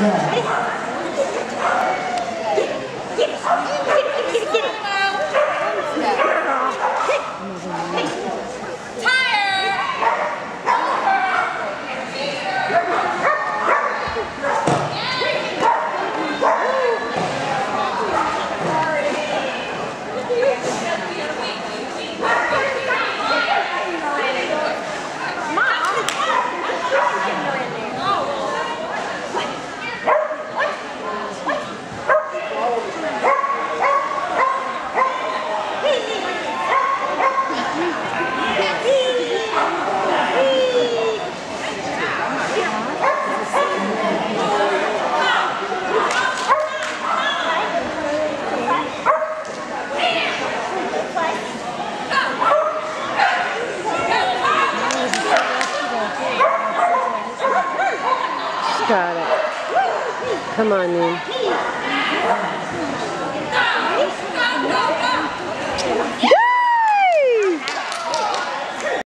Yeah. Got it. Come on, Noon.